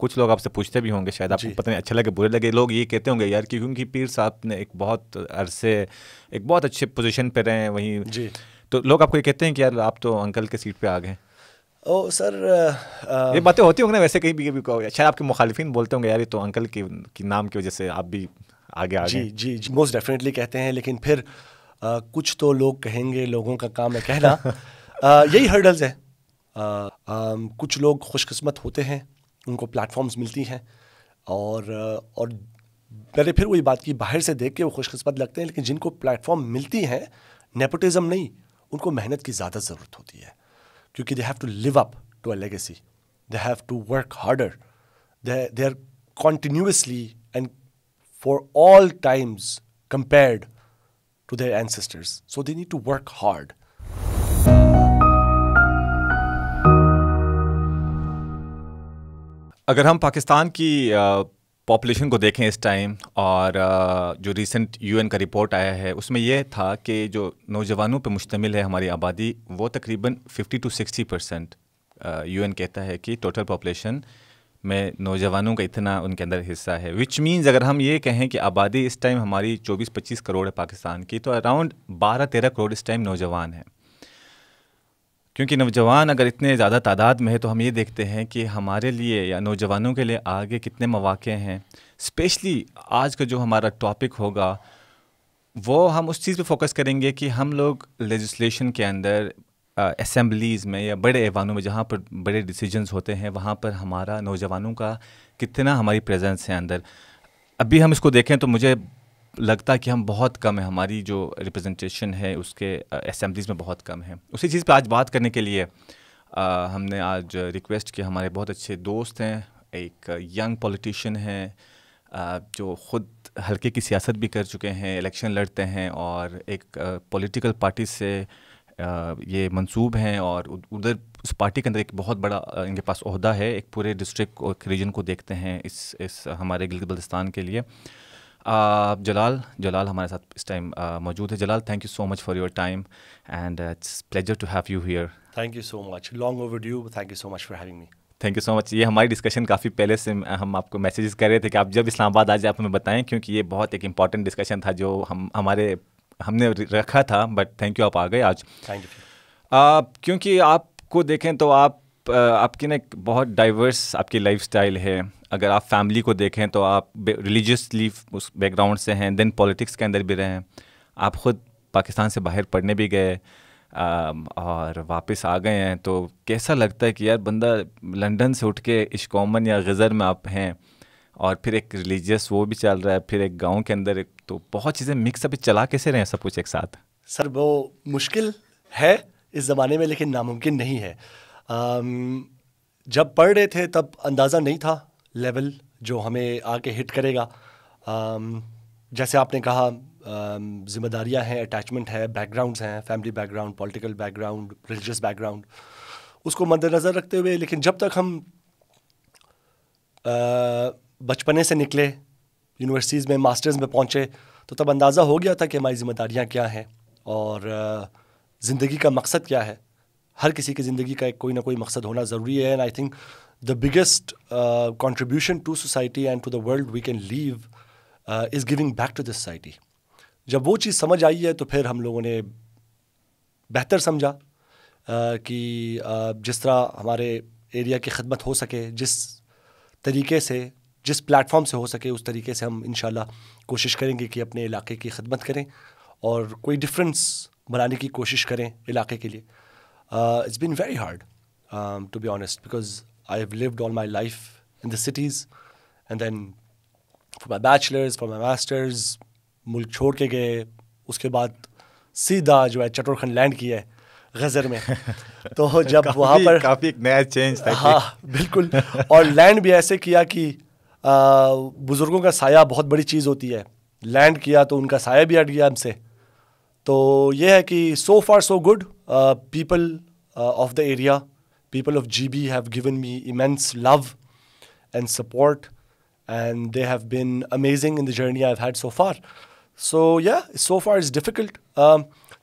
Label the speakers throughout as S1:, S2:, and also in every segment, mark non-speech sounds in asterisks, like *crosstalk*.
S1: कुछ लोग आपसे पूछते भी होंगे शायद आपको पता नहीं अच्छा लगे बुरे लगे लोग ये कहते होंगे यार क्योंकि पीर साहब ने एक बहुत अरसे एक बहुत अच्छे पोजिशन पर रहे हैं वहीं जी। तो लोग आपको ये कहते हैं कि यार आप तो अंकल के सीट पर आ गए
S2: ओ सर
S1: आ, ये बातें होती होंगी ना वैसे कहीं भी कभी कहो शायद आपके मुखालिफिन बोलते होंगे यार ये तो अंकल की, की नाम की वजह से आप भी आगे आ
S2: जी जी जी मोस्ट डेफिनेटली कहते हैं लेकिन फिर आ, कुछ तो लोग कहेंगे लोगों का काम है कहना। *laughs* आ, यही हर्डल्स है। आ, आ, कुछ लोग खुशकस्मत होते हैं उनको प्लेटफॉर्म्स मिलती हैं और और मैंने फिर वही बात की, बाहर से देख के वो खुशकस्मत लगते हैं, लेकिन जिनको प्लेटफॉर्म मिलती हैं नेपोटिज्म नहीं, उनको मेहनत की ज़्यादा ज़रूरत होती है क्योंकि they have to live up to a legacy they have to work harder they are continuously and for all times compared to their ancestors. So they need to work hard.
S1: अगर हम पाकिस्तान की पॉपुलेशन को देखें इस time और जो recent UN का report आया है, उसमें यह था कि जो नौजवानों पर मुश्तमिल है हमारी आबादी, वो तकरीबन 50 टू 60 परसेंट यूएन कहता है कि टोटल पॉपुलेशन में नौजवानों का इतना उनके अंदर हिस्सा है। विच मीन्स अगर हम ये कहें कि आबादी इस टाइम हमारी 24-25 करोड़ है पाकिस्तान की तो अराउंड 12-13 करोड़ इस टाइम नौजवान हैं। क्योंकि नौजवान अगर इतने ज़्यादा तादाद में है तो हम ये देखते हैं कि हमारे लिए या नौजवानों के लिए आगे कितने मौाक़े हैं। स्पेशली आज का जो हमारा टॉपिक होगा, वो हम उस चीज़ पे फोकस करेंगे कि हम लोग लेजिस्लेशन के अंदर असम्बलीज़ में या बड़े ऐवानों में जहाँ पर बड़े डिसीजंस होते हैं, वहाँ पर हमारा नौजवानों का कितना हमारी प्रेजेंस है अंदर। अभी हम इसको देखें तो मुझे लगता कि हम बहुत कम है हमारी जो रिप्रेजेंटेशन है उसके असम्बलीज़ में बहुत कम है। उसी चीज़ पर आज बात करने के लिए आ, हमने आज रिक्वेस्ट किया हमारे बहुत अच्छे दोस्त हैं एक यंग पॉलिटिशियन हैं जो ख़ुद हल्के की सियासत भी कर चुके हैं इलेक्शन लड़ते हैं और एक पॉलिटिकल पार्टी से ये मंसूब हैं और उधर उस पार्टी के अंदर एक बहुत बड़ा इनके पास अहदा है एक पूरे डिस्ट्रिक्ट और रीजन को देखते हैं इस इस हमारे गिल बल्तिस्तान के लिए। जलाल जलाल हमारे साथ इस टाइम मौजूद है। Jalal thank you so much for your time and it's pleasure to have you
S2: here thank you so much long overdue thank you so much for having me
S1: thank you so much ये हमारी discussion काफ़ी पहले से हम आपको messages कर रहे थे कि आप जब इस्लामाबाद आ जाए आप हमें बताएँ क्योंकि ये बहुत एक इंपॉर्टेंट डिस्कशन था जो हम हमारे हमने रखा था बट थैंक यू आप आ गए आज।
S2: थैंक यू
S1: क्योंकि आपको देखें तो आप आपकी ना बहुत डाइवर्स आपकी लाइफ है। अगर आप फैमिली को देखें तो आप रिलीजियसली उस बैकग्राउंड से हैं देन पॉलिटिक्स के अंदर भी रहे हैं। आप ख़ुद पाकिस्तान से बाहर पढ़ने भी गए और वापस आ गए हैं तो कैसा लगता है कि यार बंदा लंदन से उठ के इश्कॉमन या गज़र में आप हैं और फिर एक रिलीजियस वो भी चल रहा है फिर एक गाँव के अंदर एक तो बहुत चीज़ें मिक्स अभी चला कैसे रहे सब कुछ एक साथ?
S2: सर वो मुश्किल है इस ज़माने में लेकिन नामुमकिन नहीं है। आम, जब पढ़ रहे थे तब अंदाज़ा नहीं था लेवल जो हमें आके हिट करेगा। आम, जैसे आपने कहा जिम्मेदारियाँ हैं अटैचमेंट है बैकग्राउंड्स हैं family background political background religious background उसको मद्देनज़र रखते हुए लेकिन जब तक हम बचपने से निकले यूनिवर्सिटीज़ में मास्टर्स में पहुँचे तो तब अंदाज़ा हो गया था कि हमारी जिम्मेदारियाँ क्या हैं और ज़िंदगी का मकसद क्या है। हर किसी की ज़िंदगी का एक कोई ना कोई मकसद होना ज़रूरी है and I think the biggest contribution to society and to the world we can leave is giving back to the society जब वो चीज़ समझ आई है तो फिर हम लोगों ने बेहतर समझा uh, कि uh, जिस तरह हमारे एरिया की खदमत हो सके जिस तरीके से जिस प्लेटफॉर्म से हो सके उस तरीके से हम इन कोशिश करेंगे कि अपने इलाके की खदमत करें और कोई डिफरेंस बनाने की कोशिश करें इलाके के लिए। It's been very hard to be honest because I have lived all my life in the cities and then for my bachelors for my masters मुल्क छोड़ के गए। उसके बाद सीधा जो है चटोरखंड लैंड किया है गजर में। *laughs* तो जब वहाँ पर
S1: काफ़ी एक नया चेंज था
S2: हाँ बिल्कुल। और लैंड भी ऐसे किया कि बुज़ुर्गों का साया बहुत बड़ी चीज़ होती है। लैंड किया तो उनका साया भी हट गया हमसे। तो ये है कि so far so good people of the area people of G B have given me immense love and support and they have been amazing in the journey I had so far so yeah so far is difficult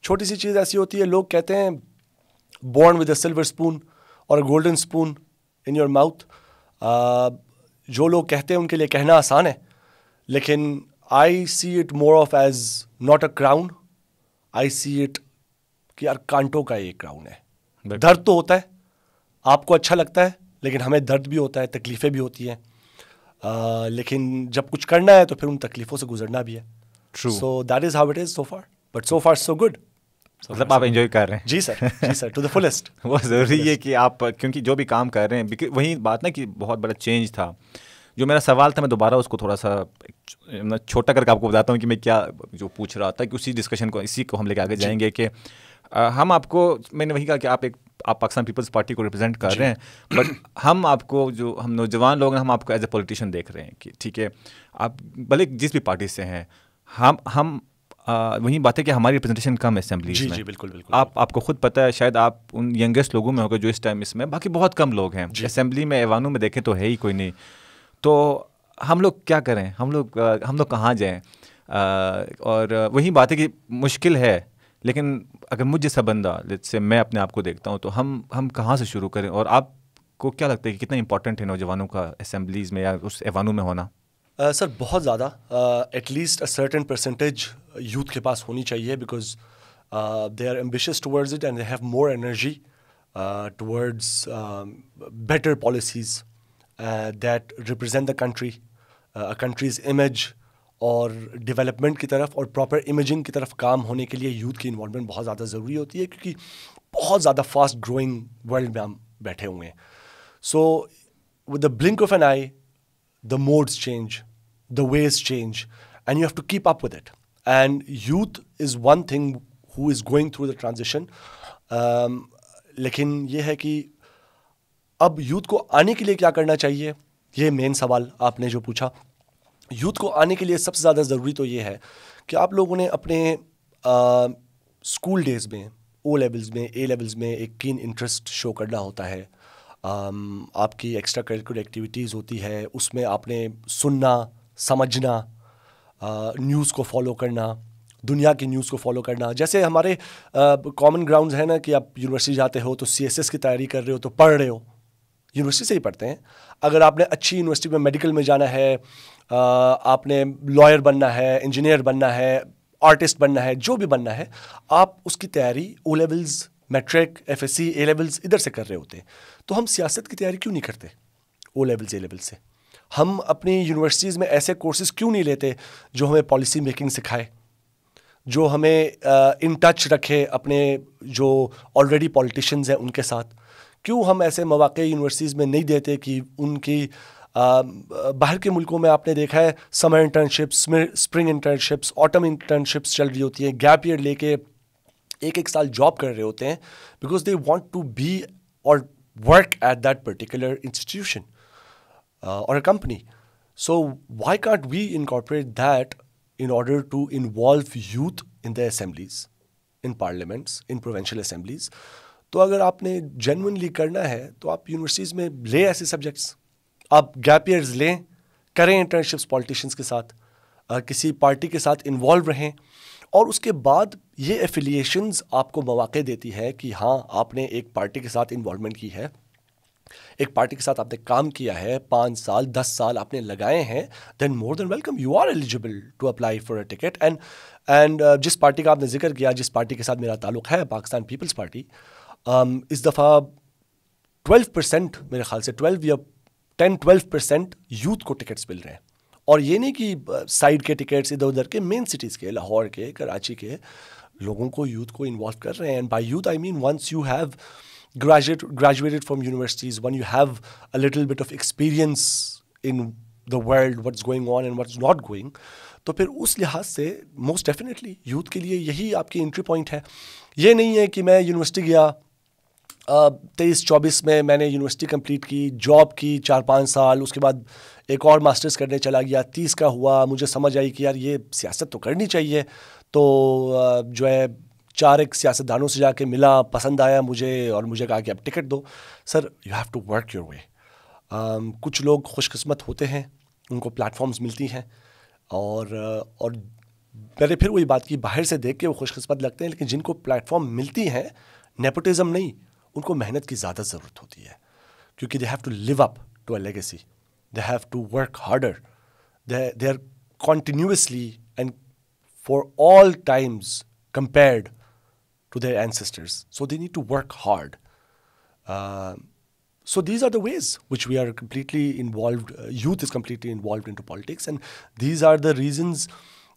S2: छोटी सी चीज़ ऐसी होती है लोग कहते हैं born with a silver spoon और a golden spoon in your mouth जो लोग कहते हैं उनके लिए कहना आसान है लेकिन I see it more of as not a crown I see it कि यार कांटों का एक क्राउन है। दर्द तो होता है। आपको अच्छा लगता है लेकिन हमें दर्द भी होता है तकलीफ़ें भी होती हैं। लेकिन जब कुछ करना है तो फिर उन तकलीफ़ों से गुजरना भी है। True so that is how it is so far but so far so good
S1: मतलब आप एंजॉय कर रहे हैं।
S2: जी सर जी सर टू द फुलेस्ट
S1: वो ज़रूरी है कि आप क्योंकि जो भी काम कर रहे हैं वही बात ना कि बहुत बड़ा चेंज था। जो मेरा सवाल था मैं दोबारा उसको थोड़ा सा छोटा करके आपको बताता हूँ कि मैं क्या जो पूछ रहा था कि उसी डिस्कशन को इसी को हम लेके आगे जाएँगे कि हम आपको मैंने वही कहा कि आप एक आप पाकिस्तान पीपल्स पार्टी को रिप्रेजेंट कर रहे हैं बट *clears throat* हम आपको जो हम नौजवान लोग हैं हम आपको एज ए पॉलिटिशियन देख रहे हैं कि ठीक है आप भले जिस भी पार्टी से हैं हम हम आ, वही बात है कि हमारी रिप्रेजेंटेशन कम है असेंबली
S2: जी जी बिल्कुल बिल्कुल।
S1: आप आपको खुद पता है शायद आप उन यंगेस्ट लोगों में होगा जो इस टाइम इसमें बाकी बहुत कम लोग हैं। असेंबली में ऐवानों में देखें तो है ही कोई नहीं। तो हम लोग क्या करें? हम लोग हम लोग कहाँ जाएँ? और वही बात है कि मुश्किल है लेकिन अगर मुझ जैसा बंदा से मैं अपने आप को देखता हूँ तो हम हम कहाँ से शुरू करें? और आपको क्या लगता है कि कितना इंपॉर्टेंट है नौजवानों का असम्बलीज़ में या उस एवानों में होना?
S2: सर uh, बहुत ज़्यादा। At least a certain percentage youth के पास होनी चाहिए because they are ambitious towards it and they have more energy towards better policies that represent the country country's image और डेवलपमेंट की तरफ़ और प्रॉपर इमेजिंग की तरफ़ काम होने के लिए यूथ की इन्वॉल्वमेंट बहुत ज़्यादा ज़रूरी होती है क्योंकि बहुत ज़्यादा फास्ट ग्रोइंग वर्ल्ड में हम बैठे हुए हैं। So with the blink of an eye the moods change the ways change and you have to keep up with it and youth is one thing who is going through the transition लेकिन ये है कि अब youth को आने के लिए क्या करना चाहिए? ये मेन सवाल आपने जो पूछा। यूथ को आने के लिए सबसे ज़्यादा ज़रूरी तो ये है कि आप लोगों ने अपने स्कूल डेज़ में ओ लेवल्स में ए लेवल्स में एक कीन इंटरेस्ट शो करना होता है। आम, आपकी एक्स्ट्रा करिकुलर एक्टिविटीज़ होती है उसमें आपने सुनना समझना न्यूज़ को फॉलो करना दुनिया की न्यूज़ को फॉलो करना। जैसे हमारे कॉमन ग्राउंड्स हैं ना कि आप यूनिवर्सिटी जाते हो तो सीएसएस की तैयारी कर रहे हो तो पढ़ रहे हो। यूनिवर्सिटी से ही पढ़ते हैं। अगर आपने अच्छी यूनिवर्सिटी में मेडिकल में जाना है आपने लॉयर बनना है, इंजीनियर बनना है, आर्टिस्ट बनना है, जो भी बनना है, आप उसकी तैयारी O levels matric F S C A levels इधर से कर रहे होते हैं। तो हम सियासत की तैयारी क्यों नहीं करते ओ लेवल्स ए लेवल से? हम अपनी यूनिवर्सिटीज़ में ऐसे कोर्सेज क्यों नहीं लेते जो हमें पॉलिसी मेकिंग सिखाए? जो हमें इन टच रखे अपने जो ऑलरेडी पॉलिटिशियंस हैं उनके साथ। क्यों हम ऐसे मौाक़े यूनिवर्सिटीज़ में नहीं देते कि उनकी बाहर के मुल्कों में आपने देखा है summer internships spring internships autumn internships चल रही होती हैं गैप ईयर लेके एक एक साल जॉब कर रहे होते हैं because they want to be और work at that particular institution और a company so why can't we incorporate that in order to involve youth in the assemblies, in parliaments, in provincial assemblies. तो अगर आपने genuinely करना है तो आप universities में ले ऐसे सब्जेक्ट्स आप गैप ईयर्स लें करें इंटर्नशिप्स पॉलिटिशियंस के साथ आ, किसी पार्टी के साथ इन्वॉल्व रहें और उसके बाद ये एफिलिएशंस आपको मौाक़े देती है कि हाँ आपने एक पार्टी के साथ इन्वॉल्वमेंट की है। एक पार्टी के साथ आपने काम किया है पाँच साल दस साल आपने लगाए हैं then more than welcome you are eligible to apply for a ticket and and जिस पार्टी का आपने ज़िक्र किया जिस पार्टी के साथ मेरा ताल्लुक है पाकिस्तान पीपल्स पार्टी इस दफ़ा ट्वेल्व परसेंट मेरे ख्याल से ट्वेल्व या टेन ट्वेल्व परसेंट यूथ को टिकट्स मिल रहे हैं। और ये नहीं कि साइड के टिकट्स इधर उधर के मेन सिटीज़ के लाहौर के कराची के लोगों को यूथ को इन्वॉल्व कर रहे हैं। And by youth I mean once you have graduate, graduated from universities, when you have a little bit of experience in the world, what's going on and what's not going, तो फिर उस लिहाज से most definitely youth के लिए यही आपकी entry point है। ये नहीं है कि मैं यूनिवर्सिटी गया तेईस, चौबीस में मैंने यूनिवर्सिटी कंप्लीट की जॉब की चार, पाँच साल, उसके बाद एक और मास्टर्स करने चला गया। तीस का हुआ, मुझे समझ आई कि यार ये सियासत तो करनी चाहिए। तो जो है, चार एक सियासतदानों से जाके मिला, पसंद आया मुझे और मुझे कहा कि आप टिकट दो। Sir you have to work your way कुछ लोग खुशकस्मत होते हैं, उनको प्लेटफॉर्म्स मिलती हैं और और मैंने फिर वही बात की, बाहर से देख के वो खुशकस्मत लगते हैं, लेकिन जिनको प्लेटफॉर्म मिलती हैं नेपोटिज़म नहीं उनको मेहनत की ज़्यादा ज़रूरत होती है क्योंकि they have to live up to a legacy they have to work harder. They, they're continuously and for all times compared to their ancestors. So they need to work hard. Um, so these are the ways which we are completely involved. Uh, youth is completely involved into politics, and these are the reasons.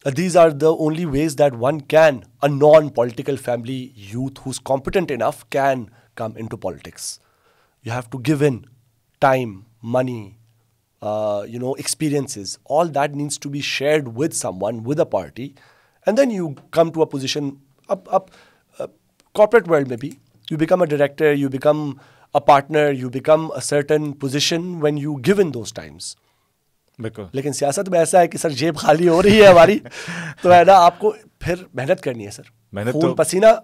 S2: uh, these are the only ways that one can, a non-political family youth who's competent enough, can come into politics. You have to give in time, money, uh, you know, experiences. All that needs to be shared with someone, with a party, and then you come to a position up, up, uh, corporate world maybe. You become a director. You become a partner. You become a certain position when you give in those times.
S1: बिल्कुल।
S2: लेकिन सियासत में ऐसा है कि sir जेब खाली हो रही है हमारी तो है ना आपको फिर मेहनत करनी है सर।
S1: मेहनत तो-
S2: पसीना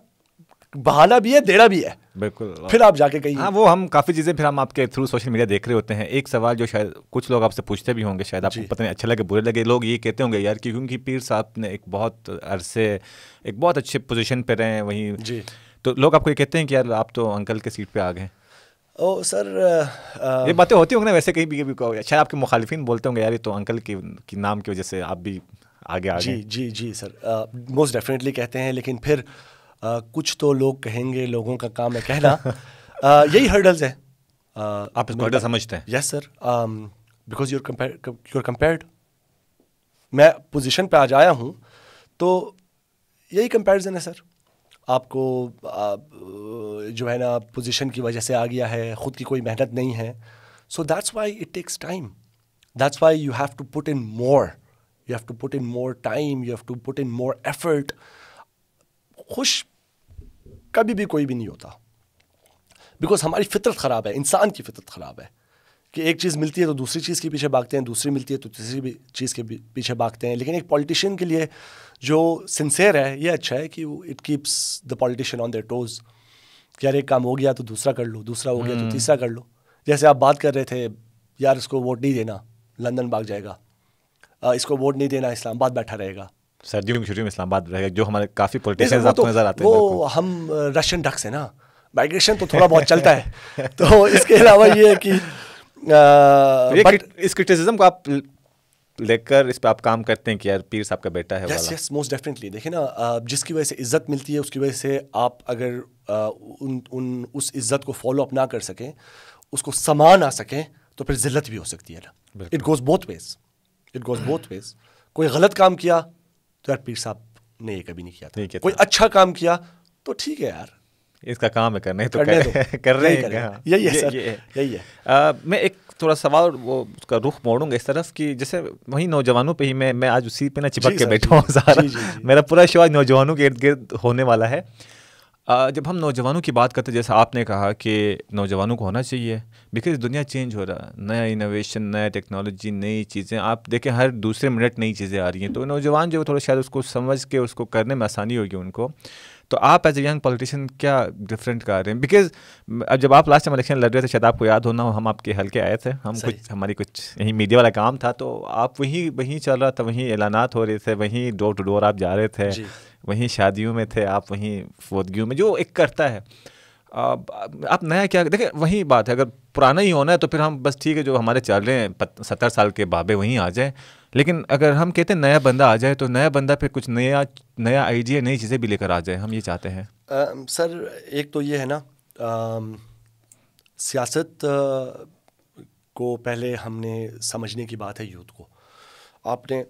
S2: बहाना भी है देना भी है।
S1: बिल्कुल।
S2: फिर आप जाके कहीं
S1: हाँ वो हम काफ़ी चीज़ें फिर हम आपके थ्रू सोशल मीडिया देख रहे होते हैं। एक सवाल जो शायद कुछ लोग आपसे पूछते भी होंगे शायद आपको पता नहीं अच्छा लगे बुरे लगे लोग ये कहते होंगे यार क्योंकि पीर साहब ने एक बहुत अरसे एक बहुत अच्छे पोजिशन पे रहे हैं वहीं
S2: जी।
S1: तो लोग आपको ये कहते हैं कि यार आप तो अंकल के सीट पे आ गए
S2: ओ सर
S1: ये बातें होती होंगी ना वैसे कहीं भी कभी शायद आपके मुखालिफिन बोलते होंगे यार ये तो अंकल के, की नाम की वजह से आप भी आगे आ
S2: जी
S1: गए।
S2: जी जी सर। मोस्ट डेफिनेटली कहते हैं लेकिन फिर अ, कुछ तो लोग कहेंगे लोगों का काम है कहना। यही हर्डल्स है।
S1: आप इसको हर्डल समझते हैं?
S2: Yes sir because your compare your compared मैं पोजीशन पे आज आया हूँ तो यही कंपैरिजन है सर आपको आप, जो है ना पोजीशन की वजह से आ गया है ख़ुद की कोई मेहनत नहीं है। So that's why it takes time that's why you have to put in more you have to put in more time you have to put in more effort खुश कभी भी कोई भी नहीं होता। बिकॉज़ हमारी फितरत ख़राब है इंसान की फितरत ख़राब है। कि एक चीज़ मिलती है तो दूसरी चीज़ के पीछे भागते हैं दूसरी मिलती है तो तीसरी भी चीज़ के पीछे भागते हैं। लेकिन एक पॉलिटिशियन के लिए जो सिंसेयर है ये अच्छा है कि it keeps the politician on their toes कि यार एक काम हो गया तो दूसरा कर लो दूसरा हो गया तो तीसरा कर लो। जैसे आप बात कर रहे थे यार इसको वोट नहीं देना लंदन भाग जाएगा। इसको वोट नहीं देना इस्लामाबाद बैठा रहेगा।
S1: सर्दियों की छुट्टियों में इस्लामाबाद रहेगा जो हमारे काफ़ी पॉलिटिशियंस आपको
S2: तो
S1: नज़र आते हैं
S2: वो हम रशियन डक्स है ना। माइग्रेशन तो थोड़ा बहुत चलता है। *laughs* तो इसके अलावा ये है कि बट
S1: इस क्रिटिसिज्म को आप लेकर इस पर आप काम करते हैं कि यार पीर साहब का बेटा है
S2: यस यस मोस्ट डेफिनेटली देखिए ना जिसकी वजह से इज़्ज़त मिलती है उसकी वजह से आप अगर उन उन उस इज़्ज़त को फॉलो अप ना कर सकें उसको समा ना सकें तो फिर जिल्लत भी हो सकती है ना। It goes both ways it goes both ways कोई गलत काम किया तो यार पीर साहब ने ये कभी नहीं किया
S1: नहीं
S2: था
S1: किया
S2: कोई अच्छा काम किया तो ठीक है यार।
S1: इसका काम है करना तो
S2: करने
S1: कर, *laughs* कर रहे हैं हाँ।
S2: यही है सर। यही है।
S1: आ, मैं एक थोड़ा सवाल वो उसका रुख मोड़ूँगा इस तरफ़ कि जैसे वही नौजवानों पे ही मैं मैं आज उसी पे ना चिपक के बैठा हूँ सारा
S2: जी, जी, जी।
S1: मेरा पूरा शो आज नौजवानों के इर्द गिर्द होने वाला है। आ, जब हम नौजवानों की बात करते हैं जैसे आपने कहा कि नौजवानों को होना चाहिए बिकॉज़ दुनिया चेंज हो रहा है। नया इनोवेशन नया टेक्नोलॉजी नई चीज़ें आप देखें हर दूसरे मिनट नई चीज़ें आ रही हैं। तो नौजवान जो है थोड़ा शायद उसको समझ के उसको करने में आसानी होगी उनको। तो आप एज ए यंग पॉलिटिशियन क्या डिफरेंट कर रहे हैं? बिकॉज़ अब जब आप लास्ट टाइम इलेक्शन लड़ रहे थे शायद आपको याद होना हो हम आपके हल्के आए थे। हम कुछ हमारी कुछ यही मीडिया वाला काम था तो आप वहीं वहीं चल रहा था वहीं ऐलानात हो रहे थे वहीं डोर टू डोर आप जा रहे थे वहीं शादियों में थे आप वहीं फोदगियों में जो एक करता है। आप नया क्या देखिए वही बात है अगर पुराना ही होना है तो फिर हम बस ठीक है जो हमारे चल रहे हैं सत्तर साल के बाबे वहीं आ जाए। लेकिन अगर हम कहते हैं नया बंदा आ जाए तो नया बंदा फिर कुछ नया नया आइडिया नई चीज़ें भी लेकर आ जाए हम ये चाहते हैं।
S2: सर एक तो ये है ना सियासत को पहले हमने समझने की बात है यूथ को। आपने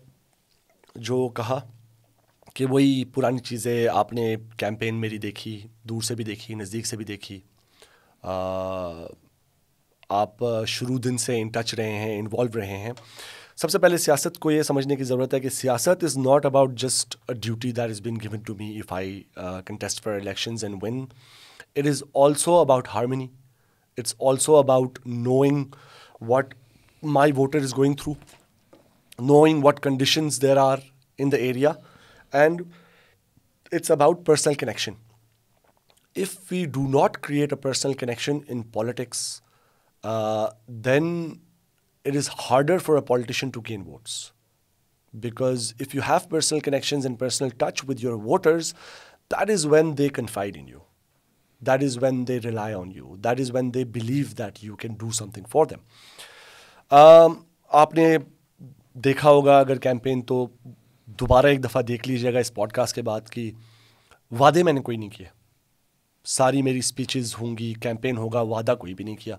S2: जो कहा कि वही पुरानी चीज़ें आपने कैंपेन मेरी देखी दूर से भी देखी नज़दीक से भी देखी। अ, आप शुरू दिन से इन टच रहे हैं इन्वॉल्व रहे हैं। सबसे पहले सियासत को ये समझने की ज़रूरत है कि सियासत is not about just a duty that is been given to me if I contest for elections and win it is also about harmony it's also about knowing what my voter is going through knowing what conditions there are in the area and it's about personal connection if we do not create a personal connection in politics uh, then it is harder for a politician to gain votes because if you have personal connections and personal touch with your voters that is when they confide in you that is when they rely on you that is when they believe that you can do something for them um, आपने देखा होगा अगर campaign तो दोबारा एक दफ़ा देख लीजिएगा इस पॉडकास्ट के बाद कि वादे मैंने कोई नहीं किए सारी मेरी स्पीचेस होंगी कैंपेन होगा वादा कोई भी नहीं किया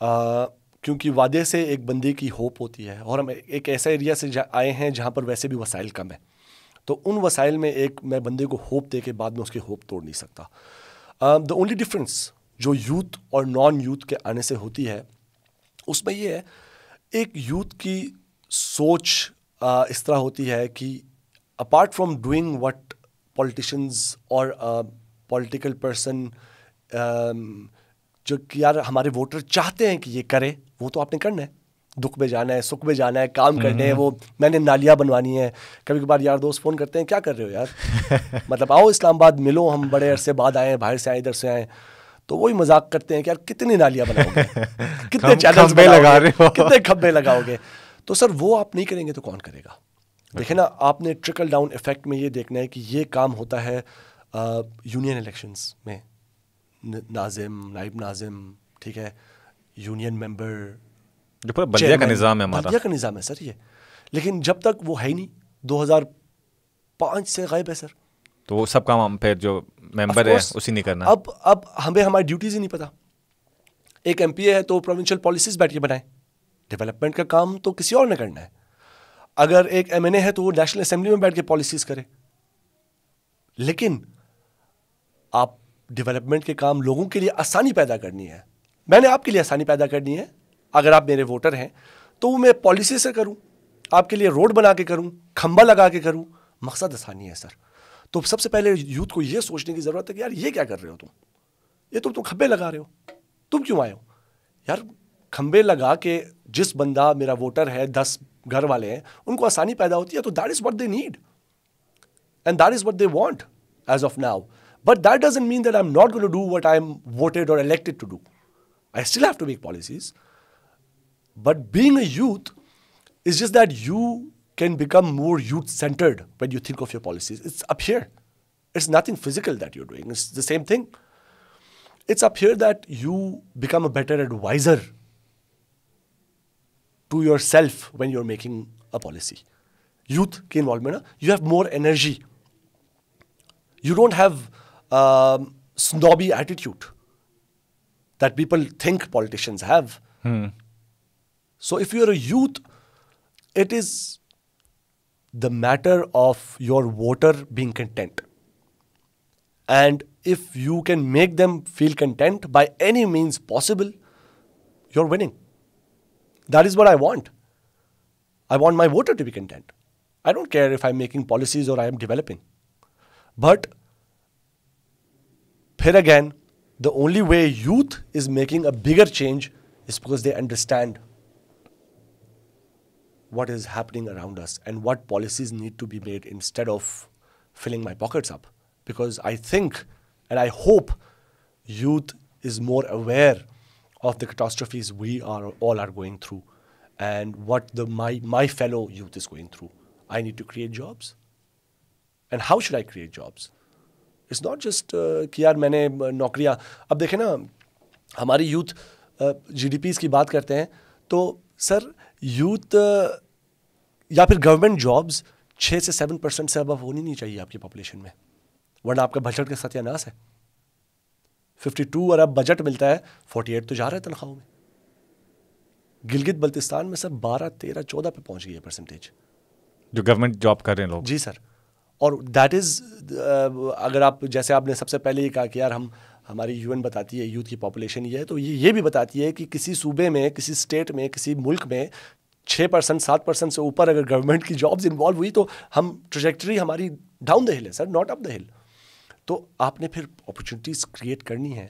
S2: आ, क्योंकि वादे से एक बंदे की होप होती है और हम एक ऐसा एरिया से आए हैं जहाँ पर वैसे भी वसाइल कम है। तो उन वसाइल में एक मैं बंदे को होप दे के बाद में उसकी होप तोड़ नहीं सकता। द ओनली डिफरेंस जो यूथ और नॉन यूथ के आने से होती है उसमें ये है एक यूथ की सोच uh, इस तरह होती है कि apart from doing what politicians और पॉलिटिकल पर्सन जो कि यार हमारे वोटर चाहते हैं कि ये करे वो तो आपने करना है। दुख में जाना है सुख में जाना है काम करने हैं वो मैंने नालियाँ बनवानी है। कभी कभार यार दोस्त फ़ोन करते हैं क्या कर रहे हो यार? *laughs* मतलब आओ इस्लामाबाद मिलो हम बड़े अरसे बाद आए बाहर से आए इधर से आए तो वही मज़ाक करते हैं कि यार कितनी नालियाँ बनाओगे? *laughs* कितने चैनल लगा रहे हो। कितने खब्बे लगाओगे? तो सर वो आप नहीं करेंगे तो कौन करेगा? देखे ना आपने ट्रिकल डाउन इफ़ेक्ट में ये देखना है कि ये काम होता है यूनियन इलेक्शंस में। नाजिम नाइब नाजिम ठीक है? यूनियन मेंबर
S1: जो पूरा बल्दिया का निज़ाम है हमारा।
S2: बल्दिया का निज़ाम है सर ये। लेकिन जब तक वो है ही नहीं 2005 से गायब है सर।
S1: तो वो सब काम हम फिर जो मेंबर है उसी नहीं करना।
S2: अब अब हमें हमारी ड्यूटीज़ ही नहीं पता। एक एमपीए है तो प्रोविंशियल पॉलिसीज़ बैठ के बनाए। डेवलपमेंट का काम तो किसी और ने करना है। अगर एक एम है तो वो नेशनल असेंबली में बैठ के पॉलिसीज़ करे। लेकिन आप डेवलपमेंट के काम लोगों के लिए आसानी पैदा करनी है। मैंने आपके लिए आसानी पैदा करनी है। अगर आप मेरे वोटर हैं तो मैं पॉलिसी से करूँ, आपके लिए रोड बना के करूँ, खंबा लगा के करूँ। मकसद आसानी है, सर। तो सबसे पहले यूथ को ये सोचने की ज़रूरत है कि यार ये क्या कर रहे हो तुम? ये तो तुम खंबे लगा रहे हो। तुम क्यों आए हो? यार खंबे लगा के जिस बंदा मेरा वोटर है, दस घर वाले हैं, उनको आसानी पैदा होती है तो that is what they need and that is what they want as of now but that doesn't mean that I am not going to do what I am voted और elected to do I still have to make policies. But being a youth is just that you can become more youth centered when you think of your policies. It's up here. It's nothing physical that you're doing, it's the same thing. It's up here that you become a better advisor to yourself when you're making a policy. Youth ke involvement, you have more energy. You don't have um, snobby attitude that people think politicians have. Hmm. So if you're a youth, it is the matter of your voter being content. And if you can make them feel content by any means possible, you're winning. That is what I want. I want my voter to be content. I don't care if I'm making policies or I am developing. But here again, the only way youth is making a bigger change is because they understand what is happening around us and what policies need to be made instead of filling my pockets up. Because I think and I hope youth is more aware of the catastrophes we are all are going through and what the my my fellow youth is going through. I need to create jobs. And how should I create jobs? Not just uh, कि यार मैंने नौकरियाँ। अब देखें ना हमारी youth G D की बात करते हैं तो सर यूथ या फिर गवर्नमेंट जॉब्स छः से सेवन परसेंट से अब होनी नहीं चाहिए आपकी पॉपुलेशन में। वरना आपका बजट के सत्यानाश है। फिफ्टी टू और अब बजट मिलता है फोर्टी एट तो जा रहा है तनख्वाहों में। गिलगित बल्तिस्तान में सर बारह तेरह चौदह पे पहुँच गई है परसेंटेज
S1: जो गवर्नमेंट जॉब कर रहे हैं लोग।
S2: जी सर। और दैट इज़ अगर आप जैसे आपने सबसे पहले ये कहा कि यार हम हमारी यूएन बताती है यूथ की पॉपुलेशन ये है तो ये ये भी बताती है कि किसी सूबे में किसी स्टेट में किसी मुल्क में छः परसेंट सात परसेंट से ऊपर अगर गवर्नमेंट की जॉब्स इन्वॉल्व हुई तो हम ट्रजेक्टरी हमारी डाउन द हिल है sir not up the hill तो आपने फिर अपॉर्चुनिटीज़ क्रिएट करनी है।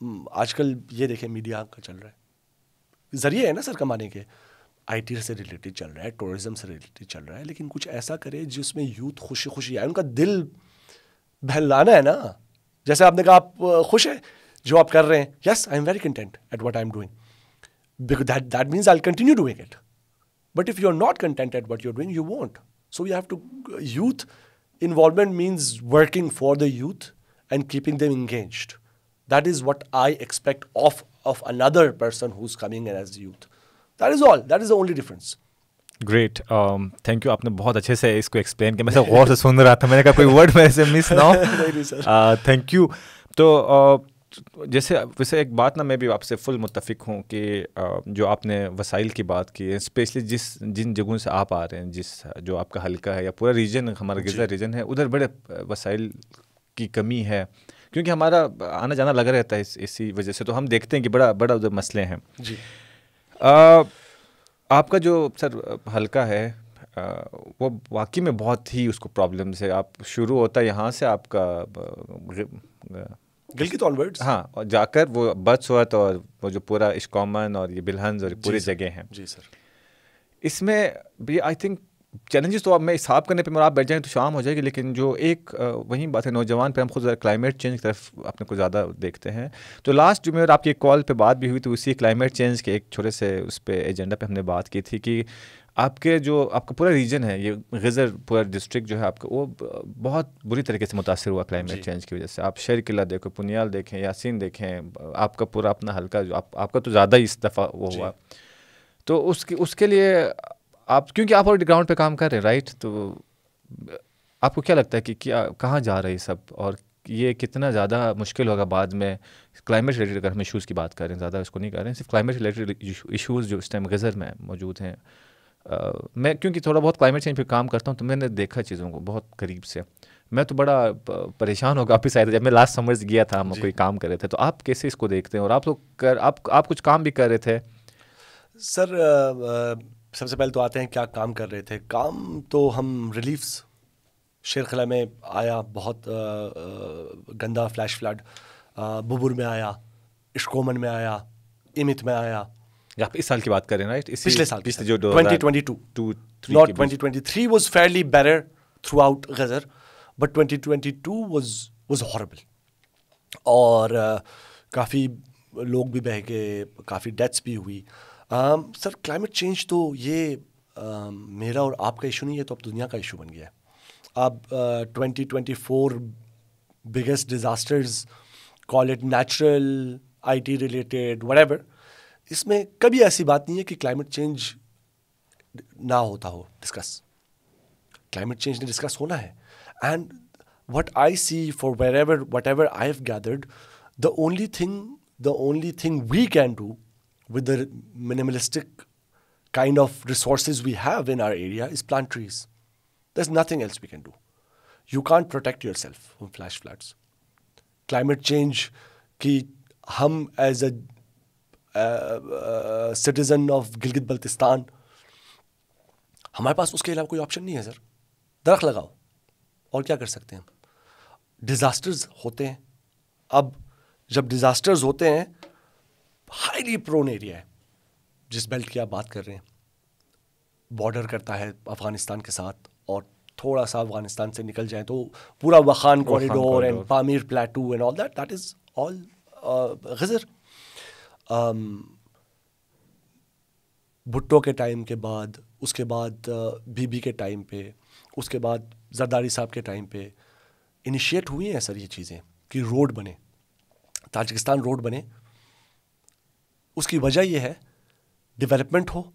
S2: हम्म, आजकल ये देखें मीडिया का चल रहा है। ज़रिए है ना सर कमाने के। आईटी से रिलेटेड चल रहा है टूरिज़्म से रिलेटेड चल रहा है, लेकिन कुछ ऐसा करे जिसमें यूथ खुशी खुशी आए। उनका दिल बहलाना है ना। जैसे आपने कहा, आप खुश हैं जो आप कर रहे हैं। Yes I am very content at what I am doing because that that means I continue doing it but if you are not content at what you're doing you want so you have to youth involvement means working for the youth and keeping them engage that is what I expect of of another person who is coming an age youth that is all that is the only difference
S1: great thank you आपने बहुत अच्छे से इसको explain किया। मैं सब गौर से सुन रहा था। मैंने कहा कोई वर्ड मेरे से मिस ना हो। *laughs* थैंक यू तो uh, जैसे वैसे एक बात ना मैं भी आपसे फुल मुतफिक हूँ कि जो आपने वसाइल की बात की है स्पेशली जिस जिन जगहों से आप आ रहे हैं जिस जो आपका हल्का है या पूरा रीजन हमारा गज़ा रीजन है उधर बड़े वसाइल की कमी है। क्योंकि हमारा आना जाना लगा रहता है इस, इसी वजह से। तो हम देखते हैं कि बड़ा बड़ा उधर मसले हैं। जी। आ, आपका जो सर हल्का है आ, वो वाकई में बहुत ही उसको प्रॉब्लम्स है आप शुरू होता है यहाँ से आपका
S2: गिलगित ऑनवर्ड्स
S1: हाँ और जाकर वो बदसवत और वो जो पूरा इश्कॉमन और ये बिलहंस और पूरी जगह हैं।
S2: जी सर।
S1: इसमें भी आई थिंक चैलेंजेस तो अब मैं हिसाब करने पे मेरा आप बैठ जाएँ तो शाम हो जाएगी लेकिन जो एक वही बात है नौजवान पे हम खुद क्लाइमेट चेंज की तरफ़ अपने को ज़्यादा देखते हैं। तो लास्ट जो मेरे आपकी कॉल पे बात भी हुई तो उसी क्लाइमेट चेंज के एक छोटे से उस पर एजेंडा पे हमने बात की थी कि आपके जो आपका पूरा रीजन है ये गज़र पूरा डिस्ट्रिक्ट जो है आपका वो बहुत बुरी तरीके से मुतासर हुआ क्लाइमेट चेंज की वजह से। आप शेर किला देखो पुनियाल देखें यासीन देखें आपका पूरा अपना हल्का जो आप, आपका तो ज़्यादा ही इस दफ़ा वो हुआ। तो उसके उसके लिए आप क्योंकि आप ऑलरेडी ग्राउंड पे काम कर रहे हैं राइट तो आपको क्या लगता है कि क्या कहाँ जा रहे हैं सब? और ये कितना ज़्यादा मुश्किल होगा बाद में क्लाइमेट रिलेटेड अगर हम इशूज़ की बात करें ज़्यादा इसको नहीं कर रहे हैं सिर्फ़ क्लाइमेट रिलेटेड इशूज़ जो इस टाइम गज़र में मौजूद हैं। मैं क्योंकि थोड़ा बहुत क्लाइमेट चेंज पे काम करता हूँ तो मैंने देखा चीज़ों को बहुत करीब से। मैं तो बड़ा परेशान हो काफ़ी सारे जब मैं लास्ट समर्स गया था हम कोई काम कर रहे थे तो आप कैसे इसको देखते हैं? और आप लोग कर आप आप कुछ काम भी कर रहे थे?
S2: सर सबसे पहले तो आते हैं क्या काम कर रहे थे? काम तो हम रिलीफ्स शेर खला में आया बहुत आ, आ, गंदा फ्लैश फ्लड बुबुर में आया इश्कोमन में आया इमित में आया।
S1: आप इस साल की बात करें राइट
S2: पिछले साल पिछले जो 2022 not 2023 was fairly better throughout Ghazar but 2022 was was horrible. और uh, काफ़ी लोग भी बह गए काफ़ी डेथ्स भी हुई। um, सर क्लाइमेट चेंज तो ये uh, मेरा और आपका इशू नहीं है तो अब दुनिया का इशू बन गया है। अब twenty twenty four biggest disasters call it natural I T related whatever इसमें कभी ऐसी बात नहीं है कि क्लाइमेट चेंज ना होता हो डिस्कस क्लाइमेट चेंज ने डिस्कस होना है। And what I see for wherever whatever I have gathered the only thing the only thing we can do with the minimalistic kind of resources we have in our area is plant trees. There's nothing else we can do. You can't protect yourself from flash floods. Climate change कि हम as a citizen of Gilgit Baltistan हमारे पास उसके अलावा कोई option नहीं है sir दरख्त लगाओ और क्या कर सकते हैं डिज़ास्टर्स होते हैं अब जब डिज़ास्टर्स हैं हाईली प्रोन एरिया है जिस बेल्ट की आप बात कर रहे हैं। बॉर्डर करता है अफ़गानिस्तान के साथ और थोड़ा सा अफ़गानिस्तान से निकल जाए तो पूरा Wakhan corridor and Pamir plateau and all that that is all Ghizer Bhutto के टाइम के बाद उसके बाद बीबी के टाइम पे उसके बाद जरदारी साहब के टाइम पे इनिशिएट हुई हैं सर ये चीज़ें कि रोड बने। ताजिकिस्तान रोड बने। उसकी वजह यह है डेवलपमेंट हो